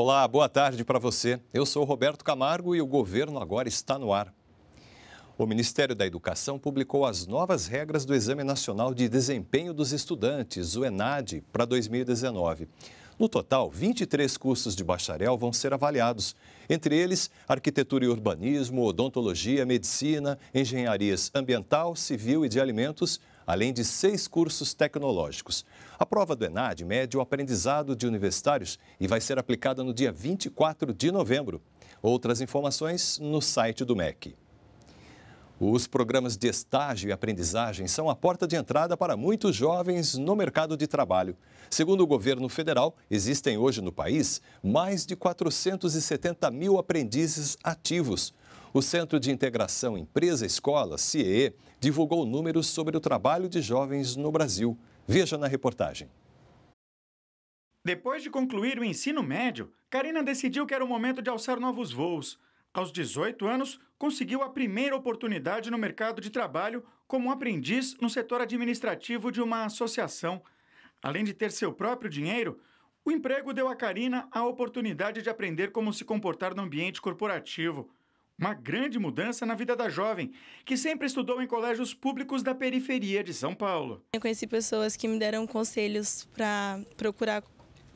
Olá, boa tarde para você. Eu sou Roberto Camargo e o governo agora está no ar. O Ministério da Educação publicou as novas regras do Exame Nacional de Desempenho dos Estudantes, o ENAD, para 2019. No total, 23 cursos de bacharel vão ser avaliados, entre eles arquitetura e urbanismo, odontologia, medicina, engenharias ambiental, civil e de alimentos, além de seis cursos tecnológicos. A prova do ENAD mede o aprendizado de universitários e vai ser aplicada no dia 24 de novembro. Outras informações no site do MEC. Os programas de estágio e aprendizagem são a porta de entrada para muitos jovens no mercado de trabalho. Segundo o governo federal, existem hoje no país mais de 470 mil aprendizes ativos. O Centro de Integração Empresa-Escola, CIEE, divulgou números sobre o trabalho de jovens no Brasil. Veja na reportagem. Depois de concluir o ensino médio, Karina decidiu que era o momento de alçar novos voos. Aos 18 anos, conseguiu a primeira oportunidade no mercado de trabalho como aprendiz no setor administrativo de uma associação. Além de ter seu próprio dinheiro, o emprego deu a Karina a oportunidade de aprender como se comportar no ambiente corporativo. Uma grande mudança na vida da jovem, que sempre estudou em colégios públicos da periferia de São Paulo. Eu conheci pessoas que me deram conselhos para procurar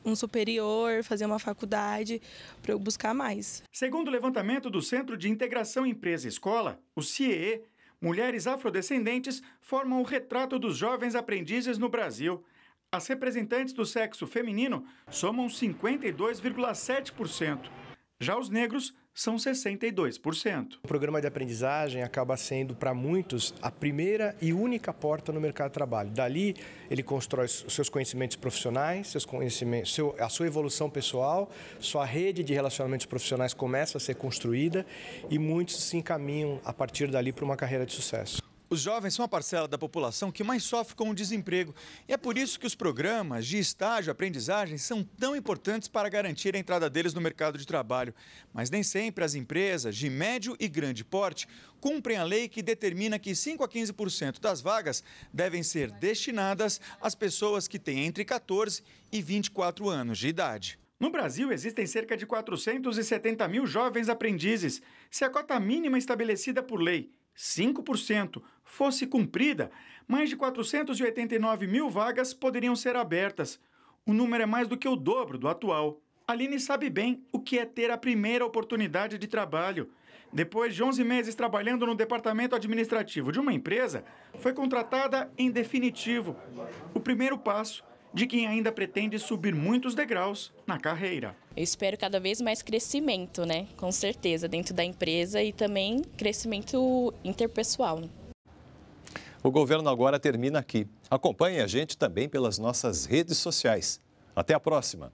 um superior, fazer uma faculdade, para eu buscar mais. Segundo o levantamento do Centro de Integração Empresa-Escola, o CIEE, mulheres afrodescendentes formam o retrato dos jovens aprendizes no Brasil. As representantes do sexo feminino somam 52,7%. Já os negros são 62%. O programa de aprendizagem acaba sendo, para muitos, a primeira e única porta no mercado de trabalho. Dali, ele constrói os seus conhecimentos profissionais, seus conhecimentos, seu, a sua evolução pessoal, sua rede de relacionamentos profissionais começa a ser construída e muitos se encaminham, a partir dali, para uma carreira de sucesso. Os jovens são a parcela da população que mais sofre com o desemprego. E é por isso que os programas de estágio e aprendizagem são tão importantes para garantir a entrada deles no mercado de trabalho. Mas nem sempre as empresas de médio e grande porte cumprem a lei que determina que 5 a 15% das vagas devem ser destinadas às pessoas que têm entre 14 e 24 anos de idade. No Brasil, existem cerca de 470 mil jovens aprendizes. Se a cota mínima estabelecida por lei 5% fosse cumprida, mais de 489 mil vagas poderiam ser abertas. O número é mais do que o dobro do atual. Aline sabe bem o que é ter a primeira oportunidade de trabalho. Depois de 11 meses trabalhando no departamento administrativo de uma empresa, foi contratada em definitivo. O primeiro passo de quem ainda pretende subir muitos degraus na carreira. Eu espero cada vez mais crescimento, né? Com certeza, dentro da empresa e também crescimento interpessoal. O governo agora termina aqui. Acompanhe a gente também pelas nossas redes sociais. Até a próxima!